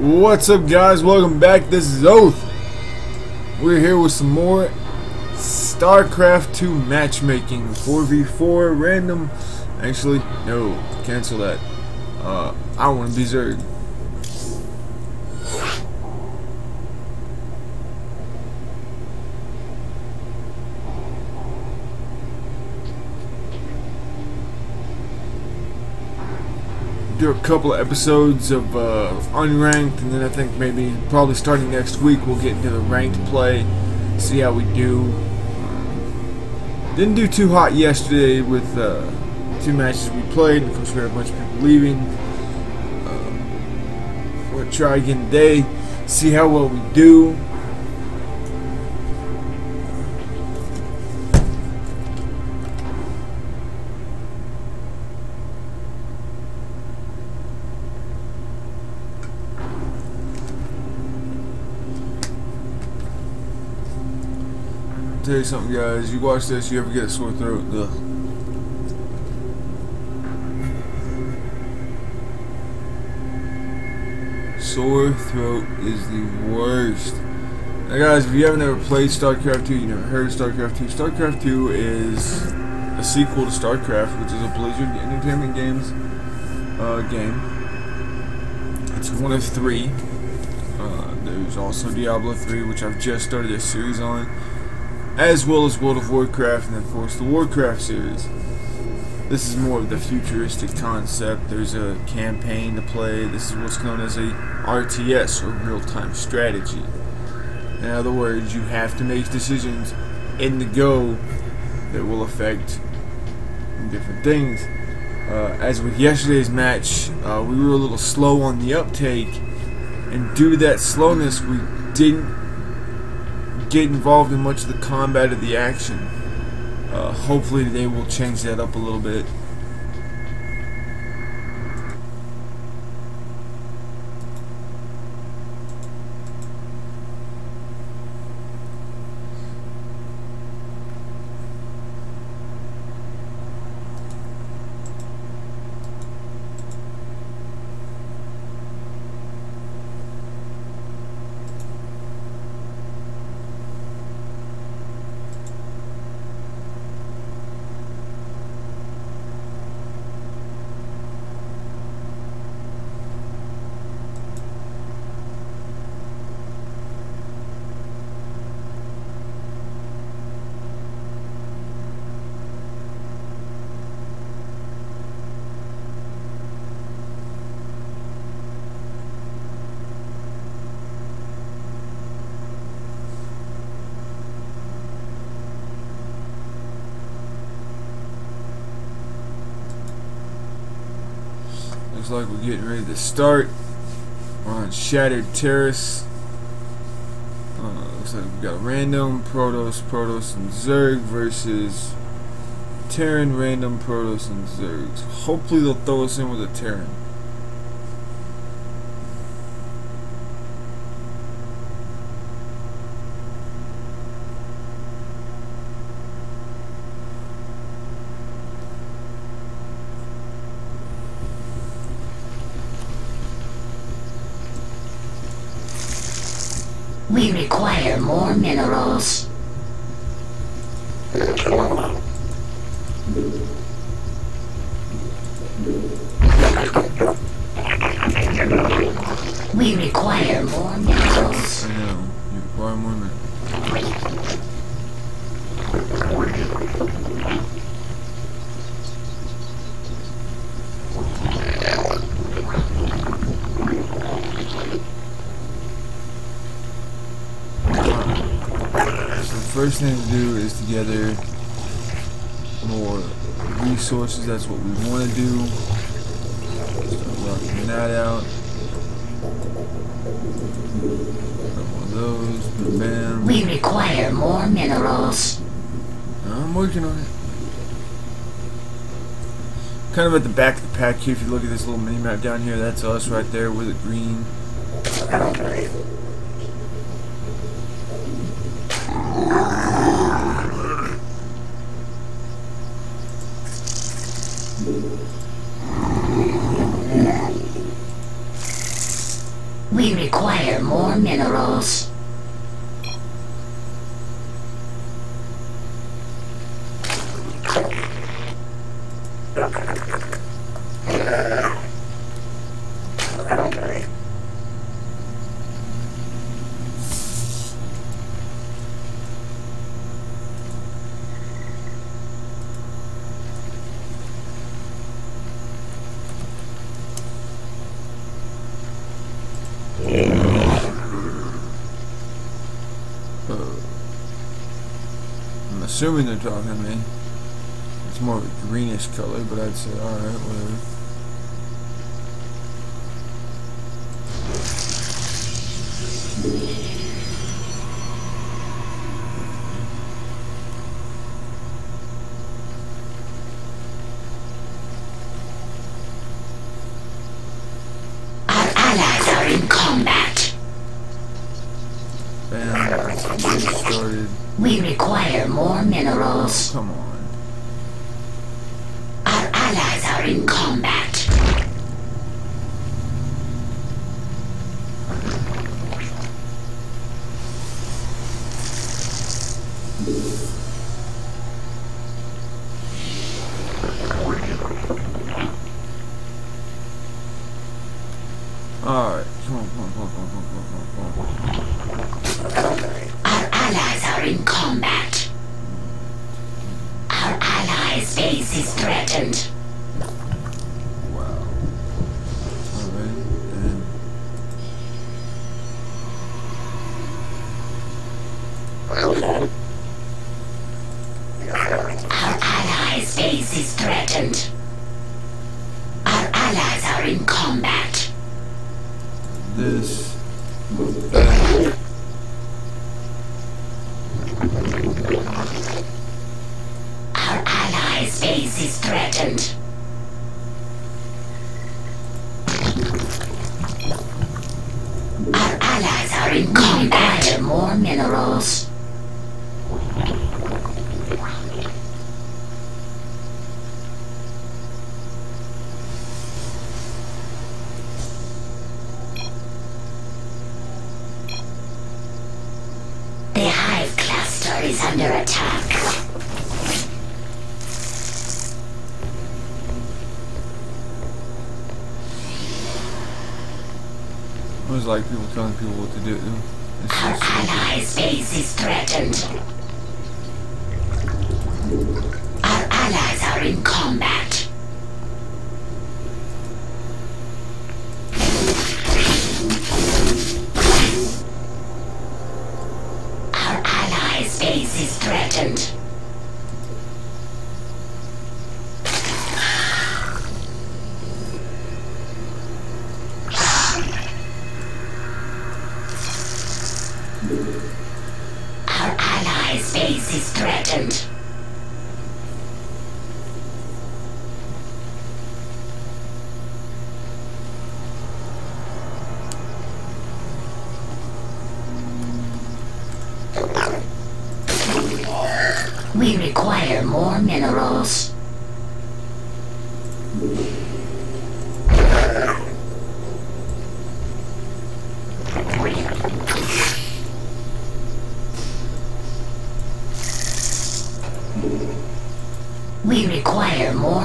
What's up guys? Welcome back. This is Oath. We're here with some more StarCraft 2 matchmaking. 4v4 random. Actually, no. Cancel that. Uh, I want to be Zerg. Do a couple of episodes of uh, unranked, and then I think maybe probably starting next week we'll get into the ranked play, see how we do. Didn't do too hot yesterday with uh, two matches we played. Of course, we had a bunch of people leaving. Uh, we'll try again today, see how well we do. You something, guys. You watch this, you ever get a sore throat? Ugh. Sore throat is the worst. Now, guys, if you haven't ever played StarCraft 2, you never heard of StarCraft 2. StarCraft 2 is a sequel to StarCraft, which is a Blizzard Entertainment Games uh, game. It's one of three. Uh, there's also Diablo 3, which I've just started a series on as well as World of Warcraft and of course the Warcraft series. This is more of the futuristic concept. There's a campaign to play. This is what's known as a RTS or real-time strategy. In other words, you have to make decisions in the go that will affect different things. Uh, as with yesterday's match, uh, we were a little slow on the uptake, and due to that slowness, we didn't get involved in much of the combat of the action. Uh, hopefully today will change that up a little bit. Like we're getting ready to start. We're on Shattered Terrace. Uh, looks like we got random Protoss, Protoss, and Zerg versus Terran, random Protoss, and Zergs. Hopefully they'll throw us in with a Terran. We require more minerals. We require more minerals. I know. You. So the first thing to do is to gather more resources. That's what we want to do. Start rocking that out. Of. Bam. We require more minerals. I'm working on it. Kind of at the back of the pack here, if you look at this little mini map down here, that's us right there with the green. We require more minerals. I'm assuming they're talking to me. It's more of a greenish color, but I'd say alright, whatever. Our allies are in combat. Bam. Started. We require more minerals. Come on. Our allies are in combat. Is under attack. It was like people telling people what to do. Our allies' base is threatened. Base is threatened.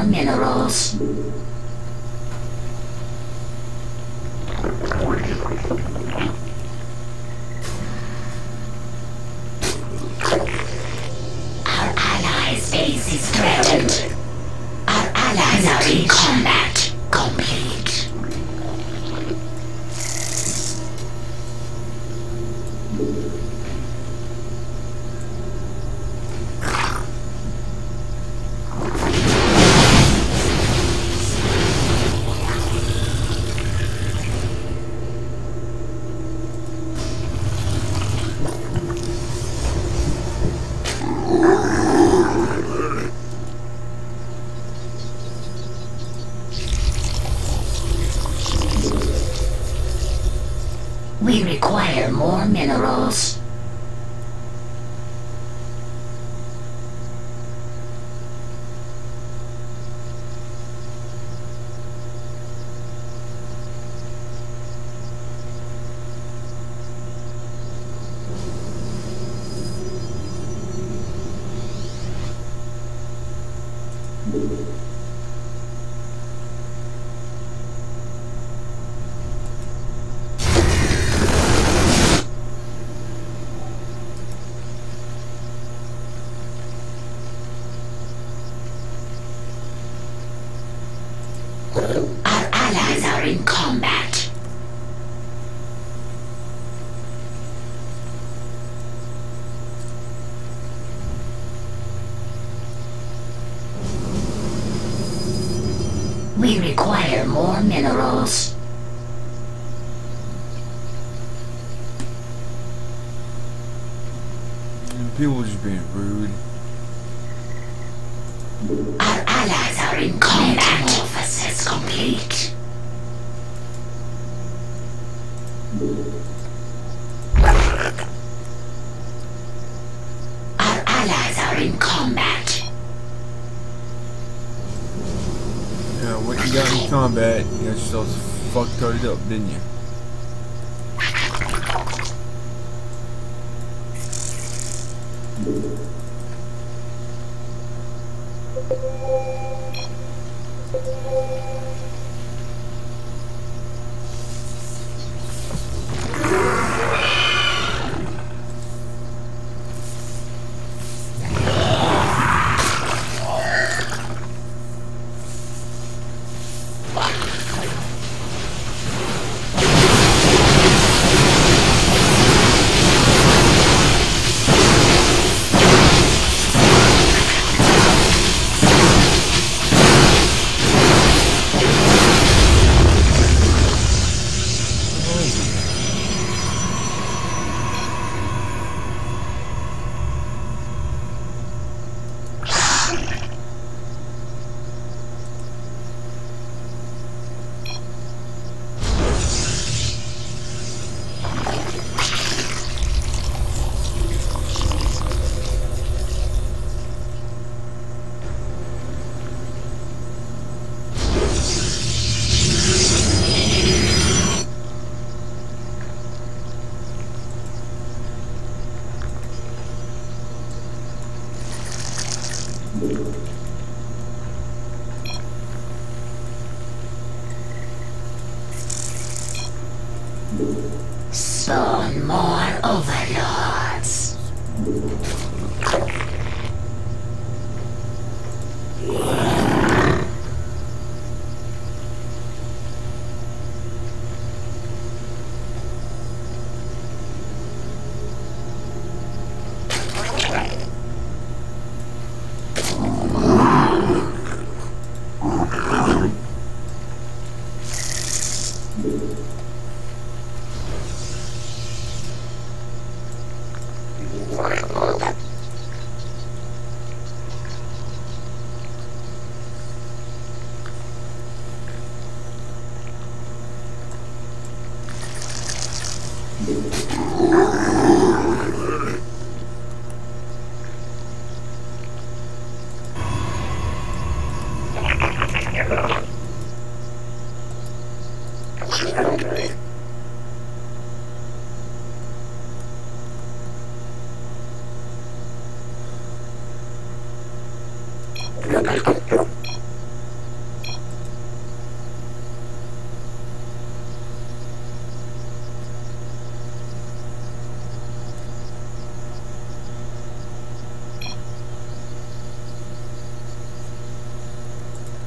Minerals. Minerals. People just being rude. Our allies are in combat. Metamorphosis complete. Our allies are in combat. Yeah, what you got in got yourself fucked up, didn't you? Spawn more overlords.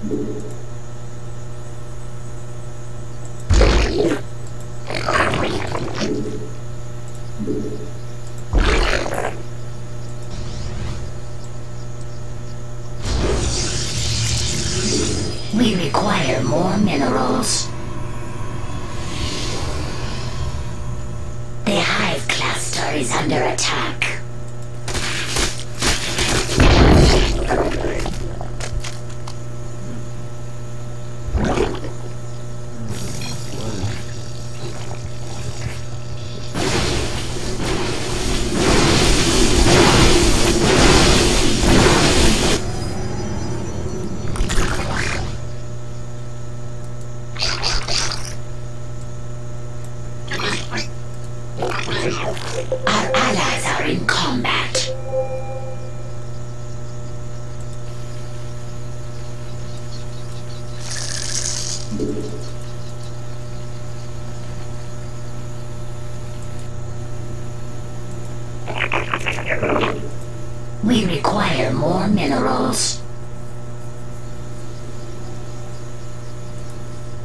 We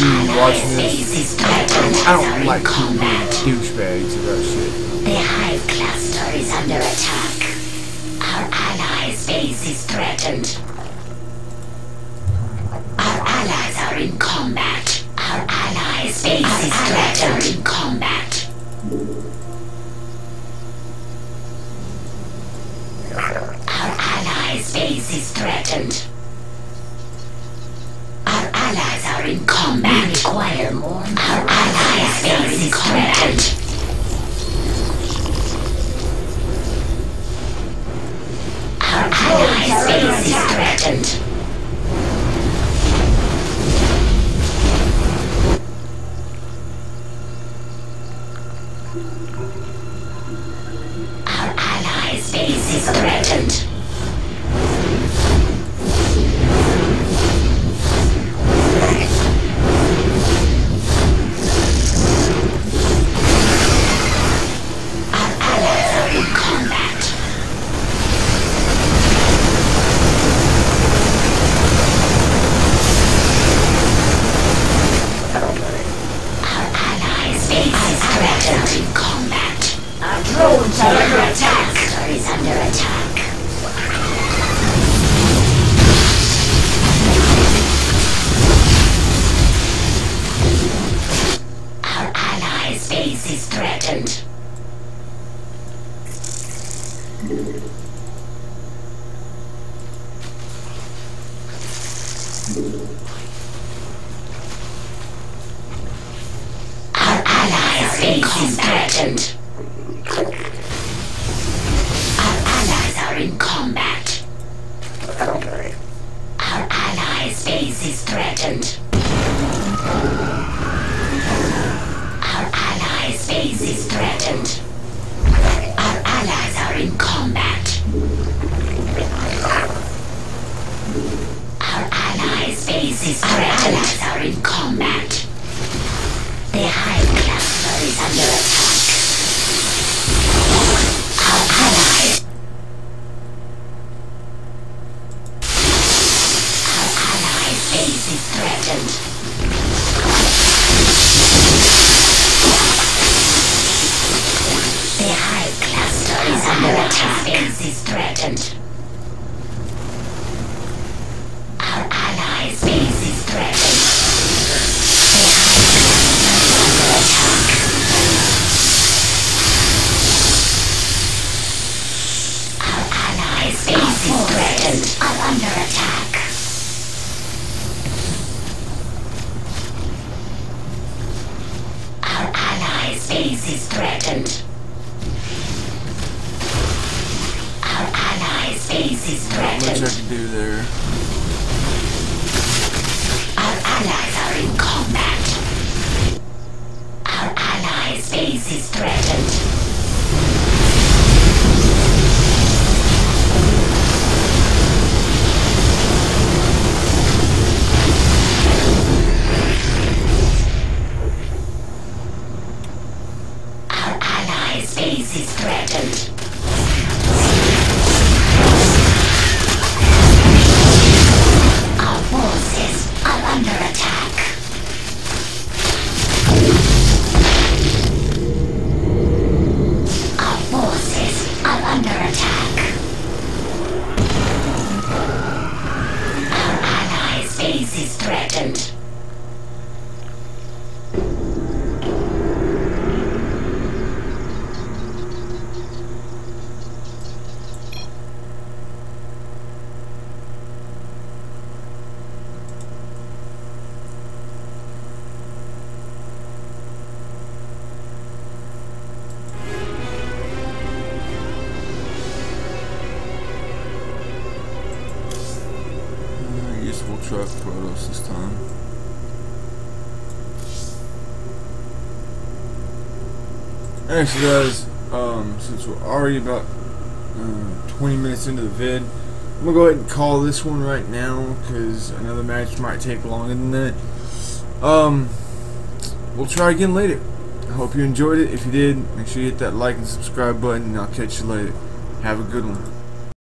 Watching this. I don't like people being douchebags that shit. The hive cluster is under attack. Our allies' base is threatened. Our allies are in combat. Our allies' base Our is threatened in combat. Our allies' base is threatened. Please call. Our allies' base is threatened. Our allies' base is threatened. is threatened. forces our allies are in combat. The Hive Cluster is under attack. I'm under attack. His face is threatened. Trap Protoss this time. Actually, guys, um, since we're already about uh, 20 minutes into the vid, I'm gonna go ahead and call this one right now because another match might take longer than that. Um, we'll try again later. I hope you enjoyed it. If you did, make sure you hit that like and subscribe button, and I'll catch you later. Have a good one.